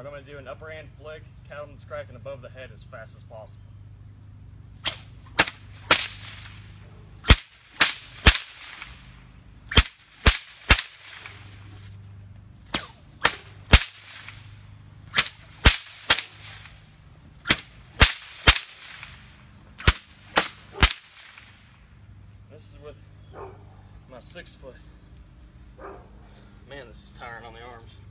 Alright, I'm going to do an upper hand flick, cattle striking above the head as fast as possible. This is with my six foot. Man, this is tiring on the arms.